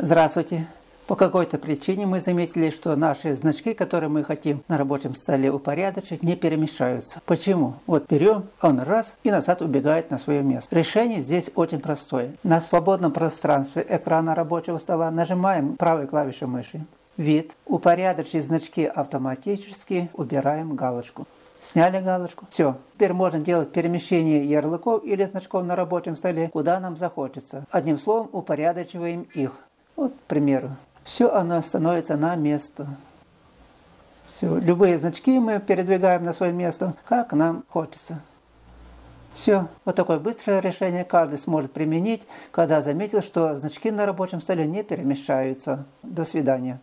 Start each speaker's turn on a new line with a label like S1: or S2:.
S1: Здравствуйте. По какой-то причине мы заметили, что наши значки, которые мы хотим на рабочем столе упорядочить, не перемещаются. Почему? Вот берем, он раз и назад убегает на свое место. Решение здесь очень простое. На свободном пространстве экрана рабочего стола нажимаем правой клавишей мыши. Вид. Упорядочить значки автоматически. Убираем галочку. Сняли галочку. Все. Теперь можно делать перемещение ярлыков или значков на рабочем столе, куда нам захочется. Одним словом, упорядочиваем их. Вот, к примеру, все оно становится на место. Все. Любые значки мы передвигаем на свое место, как нам хочется. Все. Вот такое быстрое решение каждый сможет применить, когда заметил, что значки на рабочем столе не перемещаются. До свидания.